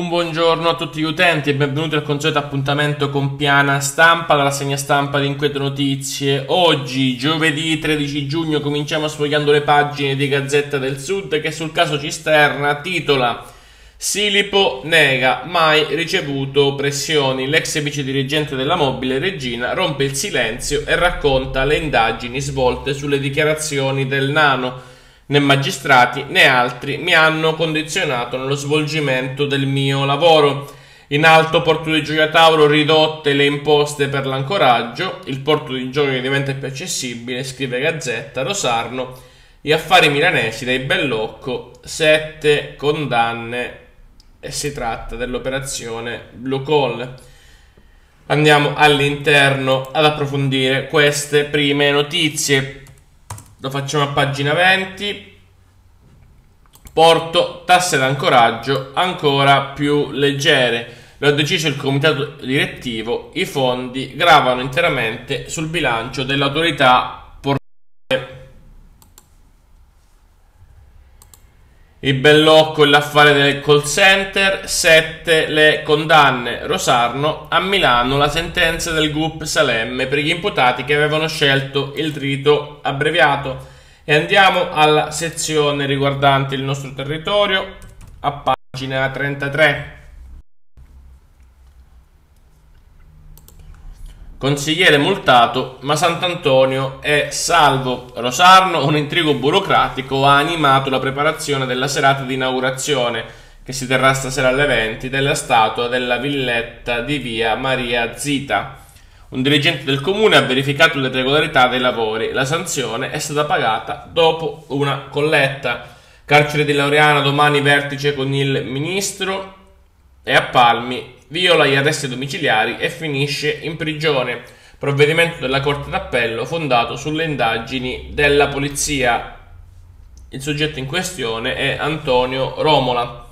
Un buongiorno a tutti gli utenti e benvenuti al consueto appuntamento con Piana Stampa, la rassegna stampa di Inquieto Notizie. Oggi, giovedì 13 giugno, cominciamo sfogliando le pagine di Gazzetta del Sud che sul caso Cisterna titola Silipo nega mai ricevuto pressioni. L'ex vice dirigente della mobile Regina rompe il silenzio e racconta le indagini svolte sulle dichiarazioni del nano né magistrati né altri mi hanno condizionato nello svolgimento del mio lavoro. In alto porto di Gioia Tauro ridotte le imposte per l'ancoraggio, il porto di Gioia diventa più accessibile, scrive Gazzetta, Rosarno, gli affari milanesi dei Bellocco, sette condanne e si tratta dell'operazione Blue Call. Andiamo all'interno ad approfondire queste prime notizie. Lo facciamo a pagina 20. Porto tasse d'ancoraggio ancora più leggere. Lo ha deciso il comitato direttivo. I fondi gravano interamente sul bilancio dell'autorità Il Bellocco e l'affare del call center, 7 le condanne. Rosarno, a Milano la sentenza del GUP Salemme per gli imputati che avevano scelto il rito abbreviato. E andiamo alla sezione riguardante il nostro territorio, a pagina 33. Consigliere multato, ma Sant'Antonio è salvo. Rosarno, un intrigo burocratico, ha animato la preparazione della serata di inaugurazione, che si terrà stasera alle 20, della statua della villetta di via Maria Zita. Un dirigente del comune ha verificato l'irregolarità dei lavori. La sanzione è stata pagata dopo una colletta. Carcere di Laureana, domani vertice con il ministro. E a Palmi viola gli arresti domiciliari e finisce in prigione. Provvedimento della Corte d'Appello fondato sulle indagini della polizia. Il soggetto in questione è Antonio Romola.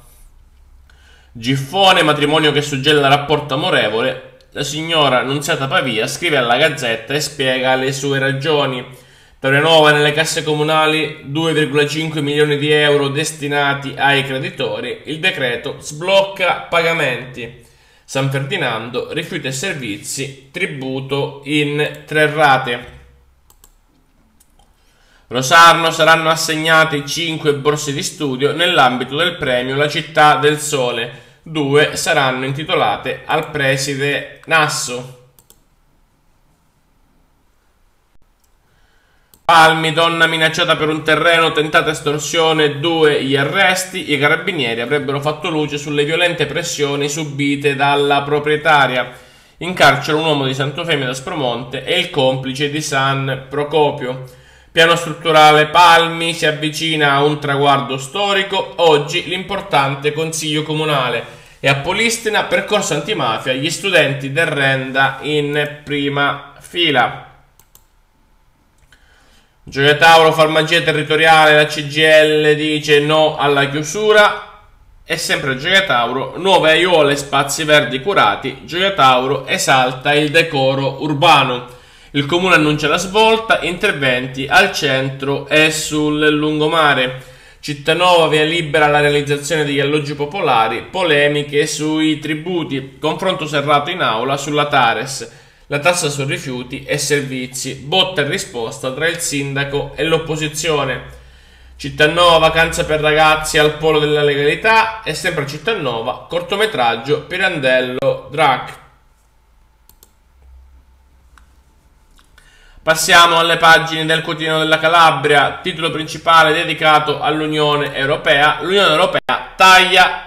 Giffone, matrimonio che suggella rapporto amorevole. La signora Nunziata Pavia scrive alla Gazzetta e spiega le sue ragioni. Torrenova nelle casse comunali 2,5 milioni di euro destinati ai creditori. Il decreto sblocca pagamenti. San Ferdinando, rifiuti e servizi, tributo in tre rate. Rosarno saranno assegnate 5 borse di studio nell'ambito del premio La città del sole. Due saranno intitolate al preside Nasso. Palmi, donna minacciata per un terreno, tentata estorsione, due gli arresti. I carabinieri avrebbero fatto luce sulle violente pressioni subite dalla proprietaria. In carcere un uomo di Santo Femio da Spromonte e il complice di San Procopio. Piano strutturale Palmi si avvicina a un traguardo storico. Oggi l'importante consiglio comunale. E a Polistina, percorso antimafia, gli studenti del Renda in prima fila. Gioia Tauro, farmacia territoriale, la CGL dice no alla chiusura. E sempre Gioia Tauro, nuove aiuole, spazi verdi curati. Gioia Tauro esalta il decoro urbano. Il comune annuncia la svolta, interventi al centro e sul lungomare. Cittanova via libera la realizzazione degli alloggi popolari, polemiche sui tributi, confronto serrato in aula sulla Tares la tassa su rifiuti e servizi, botta e risposta tra il sindaco e l'opposizione. Cittanova, vacanza per ragazzi al polo della legalità e sempre a Cittanova, cortometraggio Pirandello Drac. Passiamo alle pagine del quotidiano della Calabria, titolo principale dedicato all'Unione Europea. L'Unione Europea taglia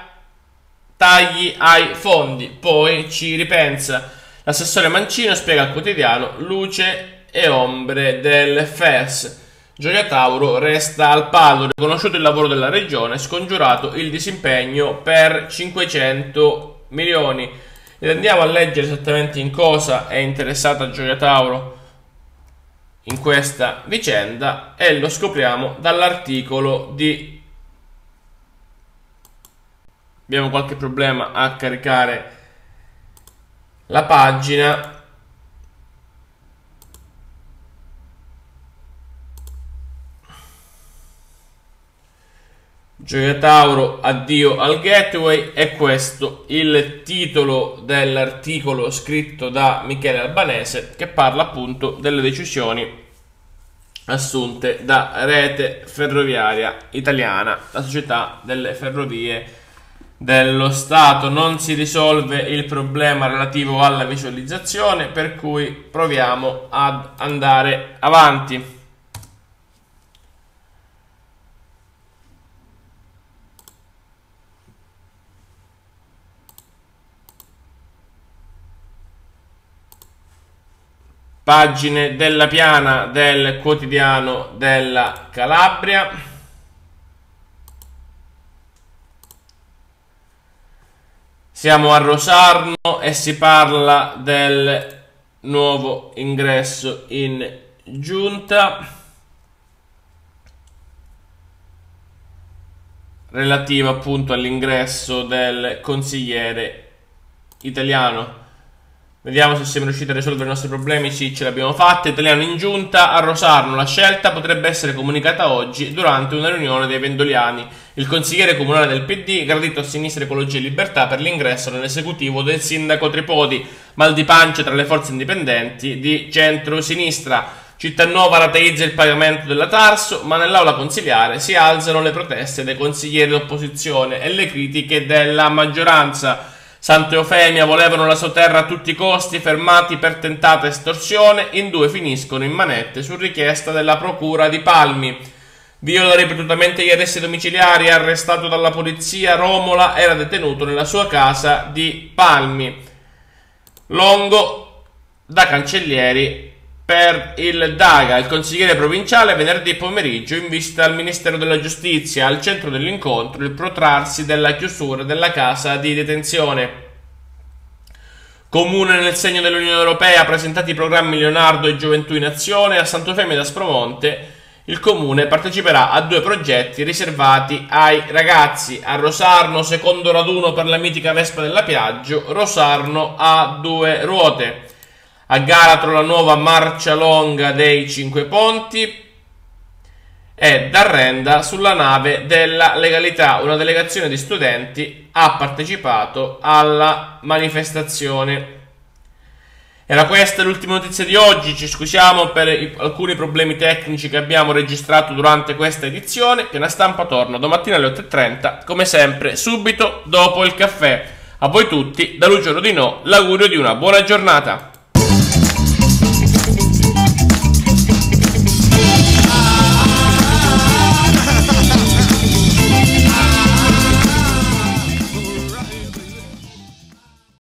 tagli ai fondi, poi ci ripensa. L'assessore Mancino spiega al quotidiano luce e ombre del FES. Gioia Tauro resta al palo, riconosciuto il lavoro della regione, scongiurato il disimpegno per 500 milioni. Ed andiamo a leggere esattamente in cosa è interessata Gioia Tauro in questa vicenda e lo scopriamo dall'articolo di... Abbiamo qualche problema a caricare la pagina. Gioia Tauro, addio al Gateway e questo il titolo dell'articolo scritto da Michele Albanese che parla appunto delle decisioni assunte da Rete Ferroviaria Italiana, la società delle ferrovie dello Stato. Non si risolve il problema relativo alla visualizzazione per cui proviamo ad andare avanti. pagine della piana del quotidiano della Calabria. Siamo a Rosarno e si parla del nuovo ingresso in giunta relativo appunto all'ingresso del consigliere italiano Vediamo se siamo riusciti a risolvere i nostri problemi. Sì, ce l'abbiamo fatta. Italiano in giunta a Rosarno. La scelta potrebbe essere comunicata oggi durante una riunione dei vendoliani. Il consigliere comunale del PD, gradito a Sinistra Ecologia e Libertà per l'ingresso nell'esecutivo del sindaco Tripodi. Mal di pancia tra le forze indipendenti di centro-sinistra. Cittànuova rateizza il pagamento della Tarso, ma nell'aula consigliare si alzano le proteste dei consiglieri d'opposizione e le critiche della maggioranza. Santa Eufemia volevano la sua terra a tutti i costi, fermati per tentata estorsione, in due finiscono in manette su richiesta della procura di Palmi. Viola ripetutamente gli arresti domiciliari, arrestato dalla polizia, Romola era detenuto nella sua casa di Palmi. Longo da cancellieri per il Daga, il consigliere provinciale, venerdì pomeriggio in visita al Ministero della Giustizia. Al centro dell'incontro il protrarsi della chiusura della casa di detenzione. Comune nel segno dell'Unione Europea, presentati i programmi Leonardo e Gioventù in Azione, a Sant'Eufemia da Spromonte il comune parteciperà a due progetti riservati ai ragazzi. A Rosarno, secondo raduno per la mitica Vespa della Piaggio, Rosarno ha due ruote a Galatro la nuova marcia longa dei Cinque Ponti e Darrenda sulla nave della legalità. Una delegazione di studenti ha partecipato alla manifestazione. Era questa l'ultima notizia di oggi, ci scusiamo per i, alcuni problemi tecnici che abbiamo registrato durante questa edizione. Piena stampa torna domattina alle 8.30, come sempre, subito dopo il caffè. A voi tutti, da Lucio Rodino, l'augurio di una buona giornata.